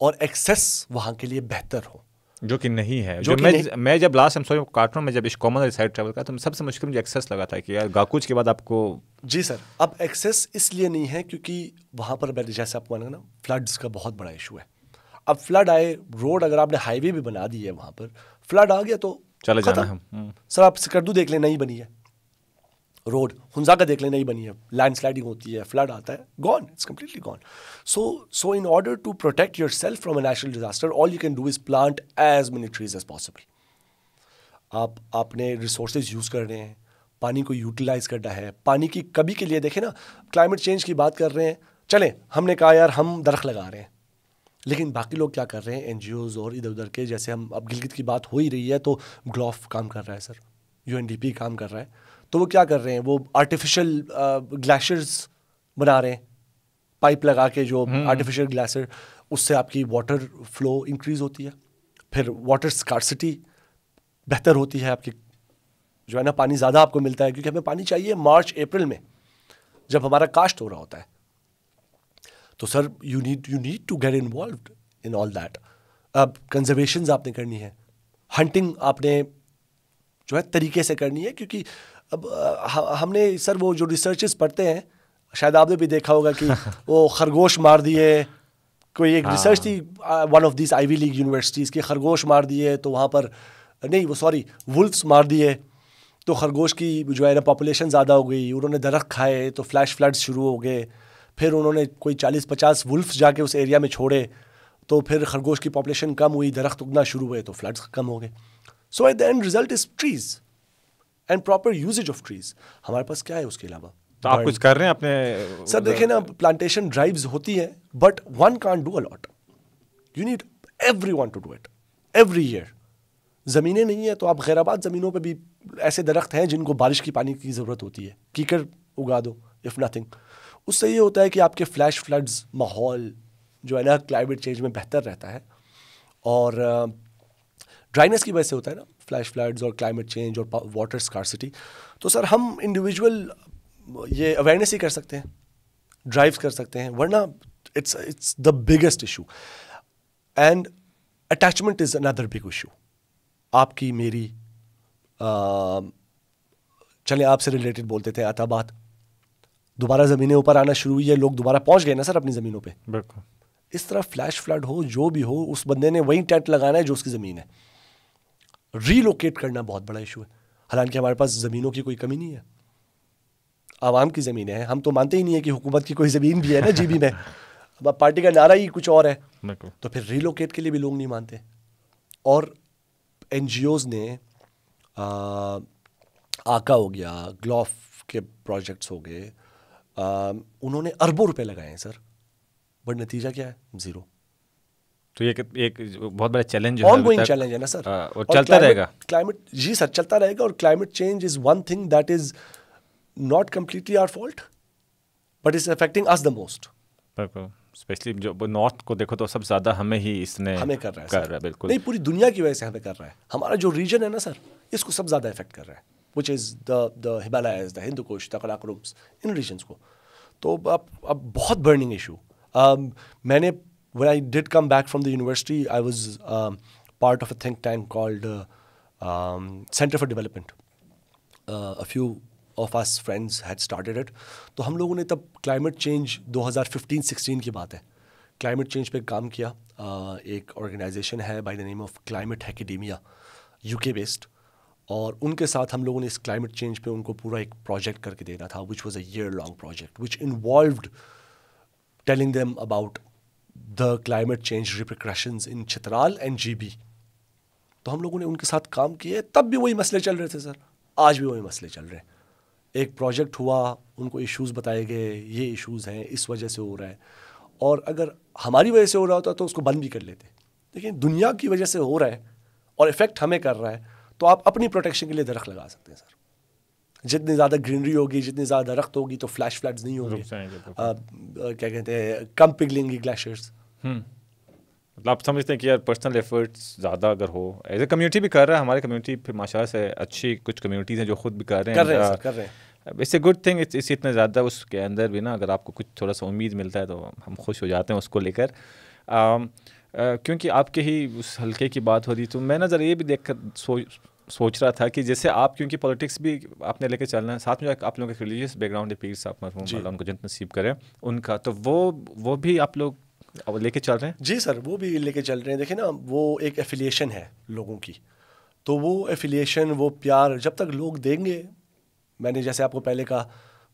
S2: और एक्सेस वहाँ के लिए बेहतर हो।
S1: जो कि नहीं है। जो, जो मैं नहीं। मैं जब लास्ट सॉरी काट रहा हूँ मैं जब इस कॉमन साइड ट्रैवल का तो सबसे मुश्किल मुझे एक्सेस लगा था कि यार गाकुच के बाद आपको
S2: जी सर अब एक्सेस इसलिए नहीं है क्योंकि वहाँ पर जैसे आपको माना ना फ्लड्स का बहुत बड़ा इशू है। अब फ्लड आए रोड अगर आपने हाईवे भी बना दी है वहाँ पर फ्लड आ गया तो
S1: चले जाना हम। हम्म।
S2: सर आप सिकरदू देख लें नहीं बनी है। रोड, हुंजा का देख लें नहीं बनी है। लैंड स्लाइडिंग होती है फ्लड आता है gone it's completely gone so so in order to protect yourself from a natural disaster all you can do is plant as many trees as possible आप आपने रिसोर्सेज यूज़ कर रहे हैं, पानी को यूटिलाइज करना है, पानी की कभी के लिए देखें ना क्लाइमेट चेंज की बात कर रहे हैं, चलें, हमने कहा यार, हम दरख्त लगा रहे हैं। लेकिन बाकी लोग क्या कर रहे हैं? एन और इधर उधर के, जैसे हम, अब गिलगित की बात हो ही रही है तो ग्लॉफ काम कर रहा है सर यूएनडीपी काम कर रहा है। तो वो क्या कर रहे हैं? वो आर्टिफिशियल ग्लेशियर्स बना रहे हैं। पाइप लगा के जो आर्टिफिशियल हम्म। ग्लेशियर उससे आपकी वाटर फ्लो इंक्रीज होती है। फिर वाटर स्कारसिटी बेहतर होती है आपकी। जो है ना पानी ज़्यादा आपको मिलता है क्योंकि हमें पानी चाहिए मार्च अप्रैल में जब हमारा काश्त हो रहा होता है। तो sir you need you need to get involve in all that अब कंजर्वेशन आपने करनी है। हंटिंग आपने जो है तरीके से करनी है क्योंकि अब हमने सर वो जो रिसर्चेस पढ़ते हैं शायद आपने भी देखा होगा कि *laughs* वो खरगोश मार दिए कोई एक रिसर्च हाँ। थी one of this Ivy League universities की खरगोश मार दिए तो वहाँ पर नहीं वो सॉरी वुल्फ्स मार दिए तो खरगोश की जो है ना पॉपुलेशन ज़्यादा हो गई उन्होंने दरख्त खाए तो फ्लैश फ्लड्स शुरू हो गए फिर उन्होंने कोई चालीस पचास वुल्फ्स जाके उस एरिया में छोड़े तो फिर खरगोश की पॉपुलेशन कम हुई दरख्त उगना शुरू हुए तो फ्लड्स कम हो गए so at the end result is trees and proper usages of trees हमारे पास क्या है उसके अलावा?
S1: तो आप कुछ कर रहे हैं अपने
S2: सर देखिए ना प्लांटेशन ड्राइव्स होती हैं but one can do a lot you need everyone to do it every year ज़मीनें नहीं है तो आप गैराबाद ज़मीनों पर भी ऐसे दरख्त हैं जिनको बारिश की पानी की ज़रूरत होती है। कीकर उगा दो इफ़ नथिंग उससे ये होता है कि आपके फ्लैश फ्लड्स माहौल जो है ना क्लाइमेट चेंज में बेहतर रहता है। और ड्राइनेस की वजह से होता है ना फ्लैश फ्लड्स और क्लाइमेट चेंज और वाटर स्कारसिटी तो सर हम इंडिविजुअल ये अवेयरनेस ही कर सकते हैं ड्राइव कर सकते हैं वरना it's it's the biggest issue and attachment is another big issue आपकी मेरी चले आपसे रिलेटेड बोलते थे अताबाद दोबारा ज़मीनें ऊपर आना शुरू हुई है लोग दोबारा पहुँच गए ना सर अपनी ज़मीनों पे?
S1: बिल्कुल।
S2: इस तरह फ्लैश फ्लड हो जो भी हो उस बंदे ने वही टेंट लगाना है जो उसकी ज़मीन है। रीलोकेट करना बहुत बड़ा इशू है। हालाँकि हमारे पास ज़मीनों की कोई कमी नहीं है। आवाम की ज़मीनें हैं। हम तो मानते ही नहीं है कि हुकूमत की कोई ज़मीन भी है ना जीबी में। अब पार्टी का नारा ही कुछ और है। तो फिर रीलोकेट के लिए भी लोग नहीं मानते। और एन ने आ, आका हो गया ग्लॉफ के प्रोजेक्ट्स हो गए उन्होंने अरबों रुपए लगाए हैं सर। बट नतीजा क्या है? ज़ीरो
S1: तो ये एक बहुत बड़ा चैलेंज
S2: ऑन गोइंग चैलेंज है ना सर
S1: और चलता रहेगा।
S2: क्लाइमेट जी सर चलता रहेगा और climate change is one thing that is not completely our fault but is affecting us the most
S1: specially जो नॉर्थ को देखो तो सब ज़्यादा हमें ही इसने
S2: हमें कर रहा है
S1: कर रहा है बिल्कुल।
S2: नहीं पूरी दुनिया की वजह से हमें कर रहा है। हमारा जो रीजन है ना सर इसको सब ज़्यादा इफ़ेक्ट कर रहा है which is the the Himalayas the Hindu Kush the Karakorams in regions को। तो अब अब बहुत बर्निंग इशू um, मैंने when I did come back from the university, I was um, part of a think tank called uh, um, Center for Development. Uh, a few of us friends had started it. तो हम लोगों ने climate change 2015-16 की बात है climate change पे काम किया uh, एक organization है by the name of Climate Academia UK based और उनके साथ हम लोगों ने इस climate change पे उनको पूरा एक project करके देना था which was a year long project which involved telling them about the climate change repercussions in Chitral and GB. तो हम लोगों ने उनके साथ काम किए, तब भी वही मसले चल रहे थे, सर। आज भी वही मसले चल रहे हैं। एक प्रोजेक्ट हुआ, उनको इश्यूज़ बताए गए, ये इश्यूज़ हैं, इस वजह से हो रहा है। और अगर हमारी वजह से हो रहा होता तो उसको बंद भी कर लेते। लेकिन दुनिया की वजह से हो रहा है और इफ़ेक्ट हमें कर रहा है तो आप अपनी प्रोटेक्शन के लिए दरख्त लगा सकते हैं, सर। जितनी ज़्यादा ग्रीनरी होगी जितनी ज़्यादा दरख्त होगी तो फ्लैश फ्लड्स नहीं होंगे। क्या कहते हैं कम पिघलेंगी ग्लेशियर्स
S1: हम्म। मतलब आप समझते हैं कि यार पर्सनल एफर्ट्स ज़्यादा अगर हो एज ए कम्युनिटी भी कर रहा है हमारी कम्युनिटी फिर माशा से अच्छी कुछ कम्युनिटीज़ हैं जो खुद भी कर रहे
S2: हैं। कर रहे हैं, कर रहे हैं।
S1: इट्स ए गुड थिंग इस इतना ज़्यादा उसके अंदर भी ना अगर आपको कुछ थोड़ा सा उम्मीद मिलता है तो हम खुश हो जाते हैं उसको लेकर। क्योंकि आपके ही उस हल्के की बात हो रही तो मैं ना ज़रा ये भी देख कर सोच सोच रहा था कि जैसे आप क्योंकि पॉलिटिक्स भी आपने लेके चलना है साथ में आप लोगों के रिलीजियस बैकग्राउंड है पीर साहब मरहूम उनको जन्नत नसीब करें उनका तो वो वो भी आप लोग लेके चल रहे हैं?
S2: जी सर वो भी लेके चल रहे हैं। देखिए ना वो एक एफिलिएशन है लोगों की। तो वो एफिलिएशन वो प्यार जब तक लोग देंगे मैंने जैसे आपको पहले कहा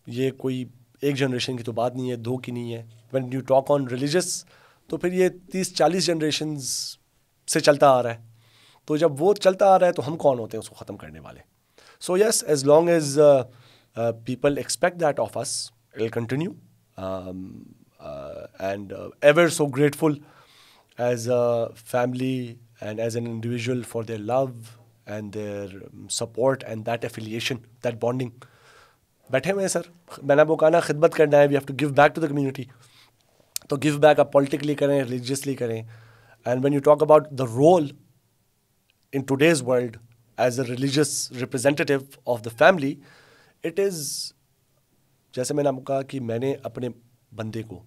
S2: ये कोई एक जनरेशन की तो बात नहीं है दो की नहीं है। When you talk on religious तो फिर ये तीस चालीस जनरेशन से चलता आ रहा है। तो जब वो चलता आ रहा है तो हम कौन होते हैं उसको ख़त्म करने वाले? So yes as long as people expect that of us it continue and ever so grateful as a family and as an individual for their love and their support and that affiliation, that bonding. बैठे हुए हैं sir. मैंने कहा खिदमत करना है we have to give back to the community तो give back आप पॉलिटिकली करें रिलीजियसली करें. And when you talk about the role in today's world as a religious representative of the family it is जैसे मैंने आपको कहा कि मैंने अपने बंदे को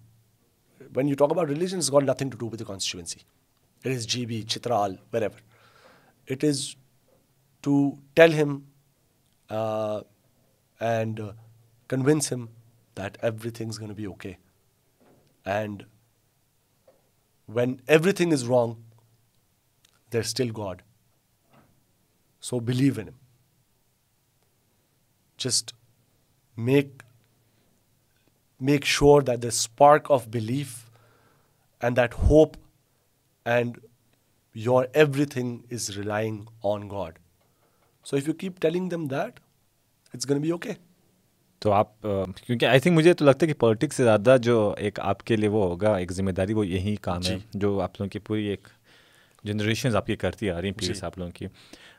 S2: when you talk about religion, it's got nothing to do with the constituency. It is GB, Chitral, wherever. It is to tell him uh, and uh, convince him that everything's going to be okay. And when everything is wrong, there's still God. So believe in Him. Just make make sure that the spark of belief and that hope and your everything is relying on God. So if you keep telling them that, it's going to be okay.
S1: तो आप क्योंकि I think मुझे तो लगता है कि politics से ज़्यादा जो एक आपके लिए वो होगा एक जिम्मेदारी वो यही काम है जो आप लोगों की पूरी एक जनरेशन आपकी करती आ रही पीढ़ी आप लोगों की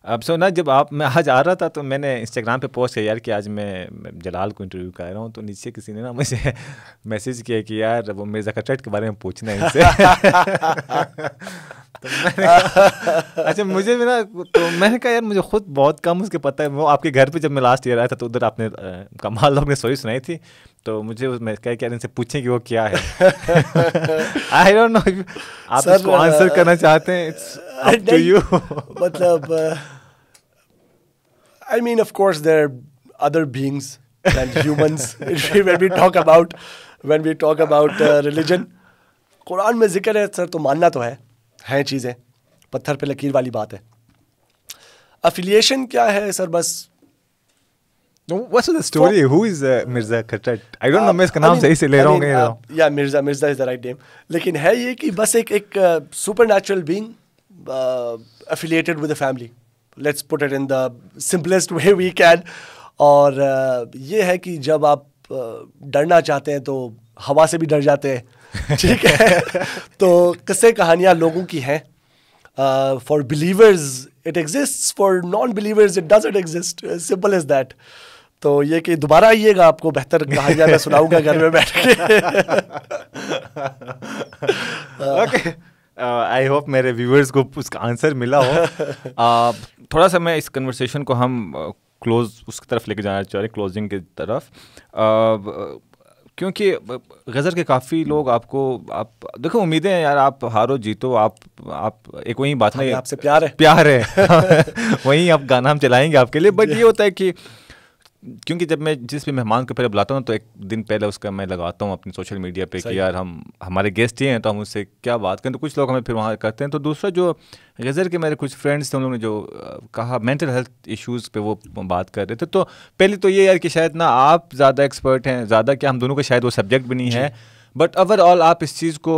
S1: अब सो ना जब आप, मैं आज आ रहा था तो मैंने इंस्टाग्राम पे पोस्ट किया, यार कि आज मैं जलाल को इंटरव्यू कर रहा हूँ तो नीचे किसी ने ना मुझे *laughs* मैसेज किया कि यार वो मिर्ज़ा कटरेट के बारे में पूछना है इनसे। *laughs* तो अच्छा मुझे भी ना तो मैंने कहा, यार मुझे खुद बहुत कम उसके पता है, वो आपके घर पे जब मैं लास्ट ईयर आया था तो उधर आपने कमाल लोग ने स्टोरी सुनाई थी। तो मुझे मैं कह क्या इनसे पूछें कि वो क्या है? आई डोंट नो आप Sir, इसको आंसर करना चाहते हैं इट्स अप टू यू
S2: मतलब I mean of course there other beings than humans. *laughs* *laughs* When we talk about when we talk about uh, religion Quran में ज़िक्र है सर तो मानना तो है हैं चीज़ें। पत्थर पे लकीर वाली बात है। अफिलिएशन क्या है सर? बस
S1: What's the story? Who is uh, Mirza Khattat? I don't uh, know मैं इसका नाम सही से ले रहा हूँ
S2: या Mirza Mirza is the right name लेकिन है ये कि बस एक एक supernatural being affiliated with the family. Let's put it in the simplest *laughs* way we can. और uh, ये है कि जब आप uh, डरना चाहते हैं तो हवा से भी डर जाते हैं ठीक है तो किस्से कहानियाँ लोगों की हैं for believers it exist for non believers it doesn't exist simple is that तो ये कि दोबारा आइएगा आपको बेहतर कहानियाँ मैं सुनाऊँगा घर में बैठ के।
S1: ओके आई होप मेरे व्यूअर्स को उसका आंसर मिला हो। *laughs* Uh, थोड़ा सा मैं इस कन्वर्सेशन को हम क्लोज uh, उसकी तरफ़ लेके जाना चाह रहे क्लोजिंग की तरफ़। Uh, क्योंकि गज़र के काफ़ी लोग आपको आप देखो उम्मीदें हैं यार आप हारो जीतो आप आप एक वही बात नहीं
S2: आपसे प्यार है।
S1: प्यार है। *laughs* वहीं आप गाना हम चलाएँगे आपके लिए बट *laughs* ये होता है कि क्योंकि जब मैं जिस भी मेहमान को पहले बुलाता हूँ तो एक दिन पहले उसका मैं लगाता हूँ अपनी सोशल मीडिया पे कि यार हम हमारे गेस्ट ही हैं तो हम उससे क्या बात करें? तो कुछ लोग हमें फिर वहाँ करते हैं। तो दूसरा जो गज़र के मेरे कुछ फ्रेंड्स थे उन लोगों ने जो कहा मेंटल हेल्थ इश्यूज़ पे वो बात कर रहे थे। तो पहले तो ये यार कि शायद ना आप ज़्यादा एक्सपर्ट हैं ज़्यादा क्या हम दोनों का शायद वो सब्जेक्ट भी नहीं है। बट ओवरऑल आप इस चीज़ को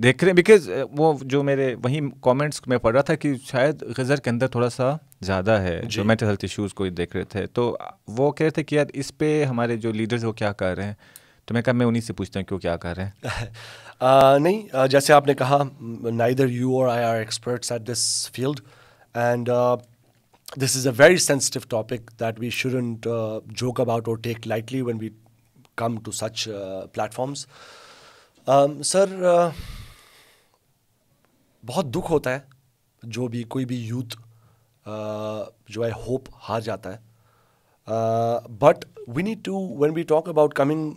S1: देख रहे हैं बिकॉज़ वो जो मेरे वही कमेंट्स में पढ़ रहा था कि शायद गज़र के अंदर थोड़ा सा ज़्यादा है जो। मेंटल हेल्थ इश्यूज़ को देख रहे थे। तो वो कह रहे थे कि यार इस पे हमारे जो लीडर्स वो क्या कर रहे हैं? तो मैं कहा मैं उन्हीं से पूछता हूँ क्यों क्या कर रहे हैं। *laughs*
S2: uh, नहीं uh, जैसे आपने कहा नाइदर यू और I are experts at this field and this is a very sensitive topic that we shouldn't uh, joke about or take lightly when we come to such uh, platforms. Um, sir, uh, बहुत दुख होता है, जो भी, कोई भी youth जो है होप हार जाता है but we need to when we talk about coming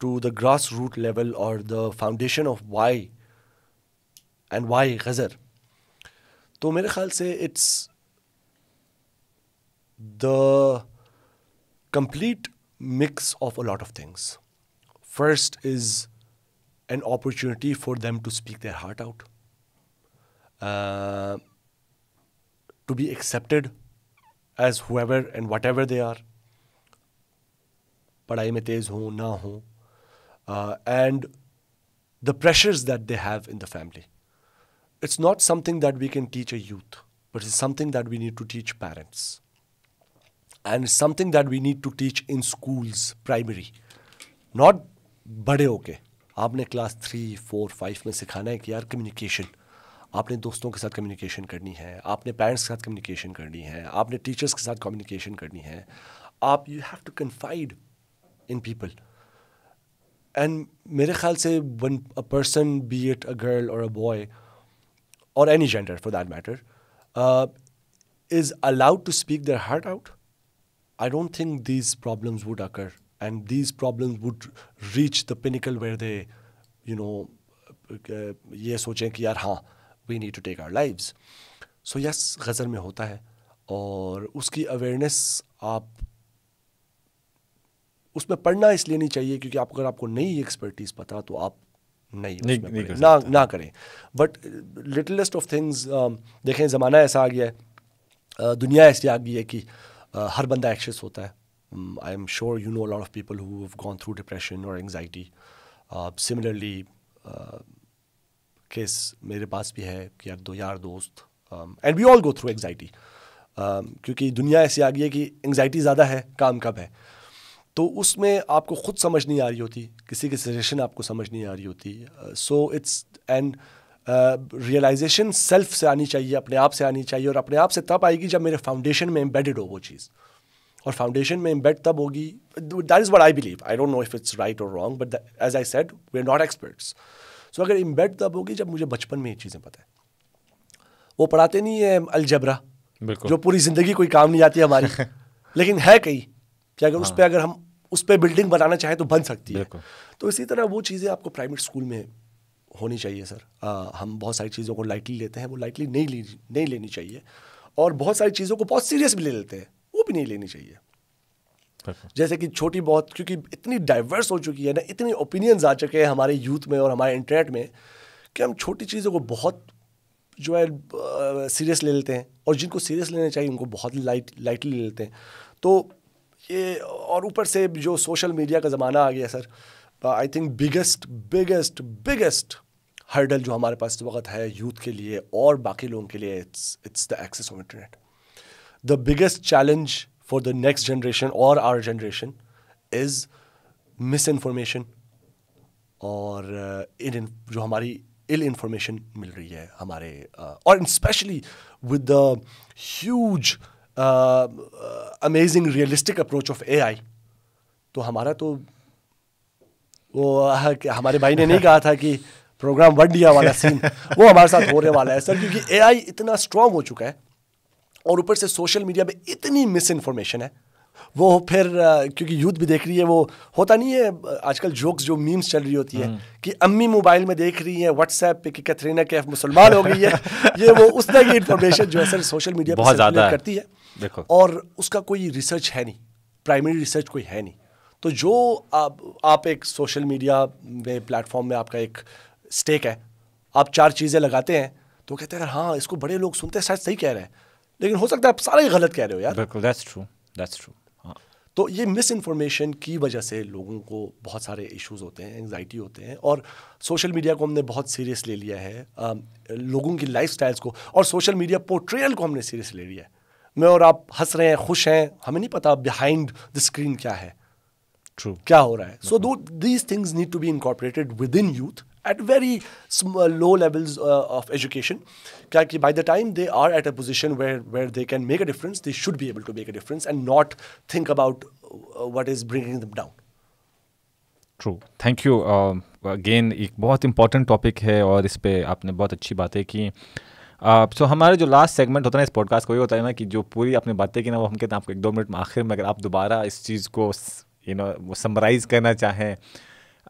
S2: to the grass root level और the foundation of why and why Ghizer तो मेरे ख्याल से it's the complete mix of a lot of things. First is an opportunity for them to speak their heart out. Uh, to be accepted as whoever and whatever they are पढ़ाई में तेज हों ना हों and the pressures that they have in the family it's not something that we can teach a youth but it's something that we need to teach parents and it's something that we need to teach in schools primary not बड़े होके आपने class three four five में सिखाना है कि यार communication आपने दोस्तों के साथ कम्युनिकेशन करनी है, आपने पेरेंट्स के साथ कम्युनिकेशन करनी है, आपने टीचर्स के साथ कम्युनिकेशन करनी है, आप you have to confide in people and मेरे ख्याल से one a person be it a girl और अ बॉय और any gender for that matter is allowed to speak their heart out I don't think these problems would occur and these problems would reach the pinnacle where they you know ये सोचें कि यार हाँ we need to take our lives so yes गज़ल में होता है और उसकी अवेयरनेस आप उसमें पढ़ना इसलिए नहीं चाहिए क्योंकि आप अगर आपको नई एक्सपर्टीज़ पता तो आप नहीं,
S1: नहीं, नहीं कर
S2: ना ना करें बट लिटलेस्ट ऑफ़ थिंग्स देखें ज़माना ऐसा आ गया है दुनिया ऐसी आ गई है कि हर बंदा एक्शस होता है I am sure you know lot of people who have gone through depression और एंगजाइटी सिमिलरली केस मेरे पास भी है कि यार दो यार दोस्त and we all go through anxiety क्योंकि दुनिया ऐसी आ गई है कि एंगजाइटी ज़्यादा है, काम कब है। तो उसमें आपको खुद समझ नहीं आ रही होती, किसी की सजेशन आपको समझ नहीं आ रही होती so it's and realization self से आनी चाहिए, अपने आप से आनी चाहिए, और अपने आप से तब आएगी जब मेरे फाउंडेशन में एम्बेडेड हो वो चीज़। और फाउंडेशन में एम्बेड तब होगी that is what I believe I don't know if it's right और wrong but as I said we are not experts so अगर इम्बेड तब होगी जब मुझे बचपन में ये चीज़ें पता है। वो पढ़ाते नहीं है अलजबरा जो पूरी ज़िंदगी कोई काम नहीं आती हमारी। *laughs* लेकिन है कहीं कि अगर उस पर अगर हम उस पर बिल्डिंग बनाना चाहें तो बन सकती है। तो इसी तरह वो चीज़ें आपको प्राइवेट स्कूल में होनी चाहिए सर आ, हम बहुत सारी चीज़ों को लाइटली लेते हैं वो लाइटली नहीं ली नहीं लेनी चाहिए। और बहुत सारी चीज़ों को बहुत सीरियस भी ले लेते हैं वो भी नहीं लेनी चाहिए। जैसे कि छोटी बहुत, क्योंकि इतनी डाइवर्स हो चुकी है ना, इतनी ओपिनियंस आ चुके हैं हमारे यूथ में और हमारे इंटरनेट में, कि हम छोटी चीज़ों को बहुत जो है सीरियस ले लेते हैं और जिनको सीरियस लेना चाहिए, उनको बहुत लाइट लाइटली ले लेते हैं। तो ये, और ऊपर से जो सोशल मीडिया का ज़माना आ गया sir I think biggest biggest biggest hurdle जो हमारे पास इस वक्त है यूथ के लिए और बाकी लोगों के लिए it's it's the access of internet the biggest challenge for the next generation or our generation is misinformation और uh, इन जो हमारी इल इंफॉर्मेशन मिल रही है हमारे uh, और specially with the huge amazing realistic approach of A I तो हमारा तो वो uh, हमारे भाई ने नहीं कहा था कि प्रोग्राम वन डिया वाला सीन वो हमारे साथ होने वाला है। सर क्योंकि ए आई इतना स्ट्रांग हो चुका है और ऊपर से सोशल मीडिया में इतनी मिस इन्फॉर्मेशन है। वो फिर क्योंकि यूथ भी देख रही है वो होता नहीं है आजकल जोक्स जो मीम्स चल रही होती है कि अम्मी मोबाइल में देख रही है व्हाट्सएप पे कि कैथरीना कैफ मुसलमान हो गई है। *laughs* ये वो उस तरह की इन्फॉर्मेशन जो है सर सोशल मीडिया
S1: बहुत ज़्यादा
S2: करती है।
S1: देखो।
S2: और उसका कोई रिसर्च है नहीं प्राइमरी रिसर्च कोई है नहीं। तो जो आप आप एक सोशल मीडिया में प्लेटफॉर्म में आपका एक स्टेक है आप चार चीज़ें लगाते हैं तो कहते हैं हाँ इसको बड़े लोग सुनते हैं शायद सही कह रहे हैं। लेकिन हो सकता है आप सारे गलत कह रहे हो यार।
S1: बिल्कुल दैट्स ट्रू दैट्स ट्रू
S2: तो ये मिस इन्फॉर्मेशन की वजह से लोगों को बहुत सारे इश्यूज़ होते हैं एंग्जाइटी होते हैं और सोशल मीडिया को हमने बहुत सीरियस ले लिया है अम, लोगों की लाइफ को और सोशल मीडिया पोर्ट्रेयल को हमने सीरियस ले लिया है। मैं और आप हंस रहे हैं खुश हैं हमें नहीं पता बिहाइंड द स्क्रीन क्या है।
S1: ट्रू
S2: क्या हो रहा है। So do these things need to be incorporated within youth at very low levels of education क्या कि by the time they are at a position where where they can make a difference they should be able to make a difference and not think about what is bringing them down
S1: true thank you again एक बहुत important topic है और इस पे आपने बहुत अच्छी बातें की। सो हमारा जो लास्ट सेगमेंट होता है ना इस पॉडकास्ट को, ये होता है ना कि जो पूरी आपने बातें की ना, वो हम कहते हैं आपको एक दो मिनट में आखिर में अगर आप दोबारा इस चीज़ को यू नो समराइज़ करना चाहें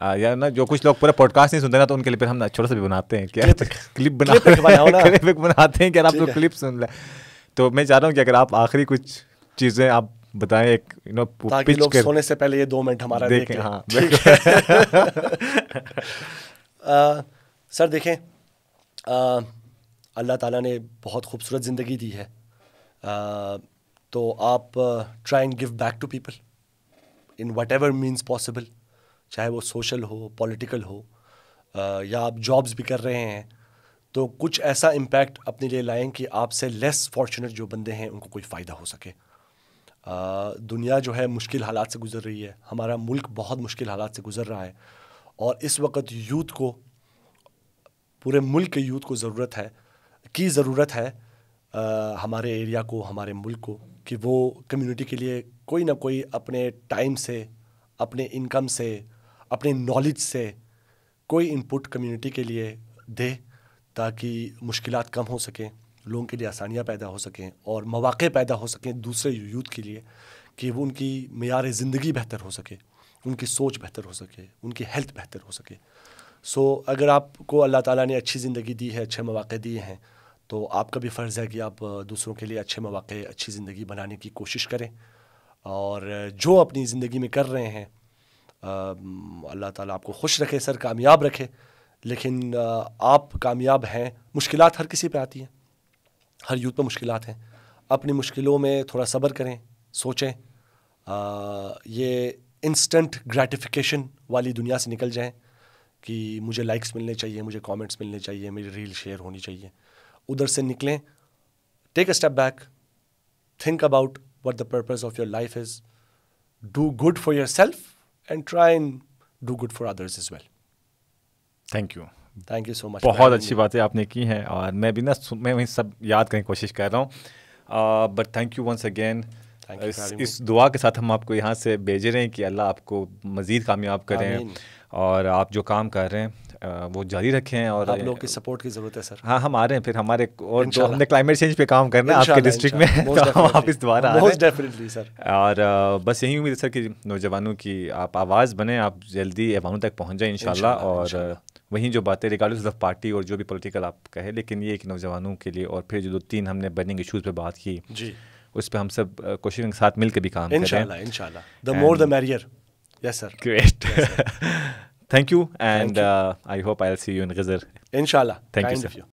S1: आ, या ना जो कुछ लोग पूरा पॉडकास्ट नहीं सुनते ना तो उनके लिए फिर हम ना छोटा सा भी बनाते हैं क्या? क्लिप *laughs* बना *laughs*
S2: एक
S1: बनाते हैं क्या यार आप लोग क्लिप सुन लें तो मैं चाह रहा हूँ कि अगर आप आखिरी कुछ चीज़ें आप बताएँ एक यू नो
S2: ताकि
S1: पिच
S2: लोग
S1: कर
S2: सोने से पहले ये दो मिनट हमारा देखें
S1: हाँ *laughs*
S2: सर देखें अल्लाह ताला ने बहुत खूबसूरत ज़िंदगी दी है। तो आप try and give back to people in whatever means possible चाहे वो सोशल हो पॉलिटिकल हो या आप जॉब्स भी कर रहे हैं तो कुछ ऐसा इम्पैक्ट अपने लिए लाएँ कि आपसे लेस फॉर्चुनेट जो बंदे हैं उनको कोई फ़ायदा हो सके। दुनिया जो है मुश्किल हालात से गुजर रही है। हमारा मुल्क बहुत मुश्किल हालात से गुजर रहा है। और इस वक्त यूथ को पूरे मुल्क के यूथ को ज़रूरत है की ज़रूरत है अ, हमारे एरिया को हमारे मुल्क को कि वो कम्युनिटी के लिए कोई ना कोई अपने टाइम से अपने इनकम से अपने नॉलेज से कोई इनपुट कम्युनिटी के लिए दे ताकि मुश्किल कम हो सकें, लोगों के लिए आसानियाँ पैदा हो सकें और मौाक़े पैदा हो सकें दूसरे यूथ के लिए कि वो उनकी मैार ज़िंदगी बेहतर हो सके, उनकी सोच बेहतर हो सके, उनकी हेल्थ बेहतर हो सके। सो अगर आपको अल्लाह ताला ने अच्छी ज़िंदगी दी है, अच्छे मौाक़े दिए हैं तो आपका भी फ़र्ज़ है कि आप दूसरों के लिए अच्छे मौाक़े, अच्छी ज़िंदगी बनाने की कोशिश करें और जो अपनी ज़िंदगी में कर रहे हैं अल्लाह ताला आपको खुश रखे सर कामयाब रखे। लेकिन आप कामयाब हैं मुश्किल हर किसी पे आती हैं। हर यूथ पे मुश्किल हैं। अपनी मुश्किलों में थोड़ा सब्र करें सोचें। आ, ये इंस्टेंट ग्रेटिफिकेशन वाली दुनिया से निकल जाएँ कि मुझे लाइक्स मिलने चाहिए मुझे कमेंट्स मिलने चाहिए मेरी रील शेयर होनी चाहिए। उधर से निकलें take a step back think about what the purpose of your life is do good for yourself and try and do good for others as well
S1: thank you
S2: thank you so much
S1: बहुत अच्छी बातें आपने की हैं और मैं भी ना मैं वही सब याद करने की कोशिश कर रहा हूँ। But thank you once again इस, इस दुआ के साथ हम आपको यहाँ से भेज रहे हैं कि अल्लाह आपको मज़ीद कामयाब करें और आप जो काम कर रहे हैं वो जारी रखें और
S2: आप लोगों की सपोर्ट की ज़रूरत है सर
S1: हाँ हम आ रहे हैं फिर हमारे और जो हमने क्लाइमेट चेंज पे काम करना है आपके डिस्ट्रिक्ट में तो हम वापस दोबारा आ
S2: रहे हैं। सर
S1: और बस यही उम्मीद है सर कि नौजवानों की आप आवाज़ बने आप जल्दी एवानों तक पहुँच जाए इन और वहीं जो बातें रिगार्डलेस ऑफ़ पार्टी और जो भी पॉलिटिकल आप कहे लेकिन ये कि नौजवानों के लिए और फिर जो दो तीन हमने बर्निंग इशूज़ पे बात की
S2: जी।
S1: उस पर हम सब कोशिश के साथ मिलकर भी काम
S2: करें। इंशाल्लाह the more the merrier yes sir
S1: great thank you, and Thank you. Uh, I hope I'll see you
S2: in
S1: Ghazir. Inshallah. Thank kind you, sir. Of you.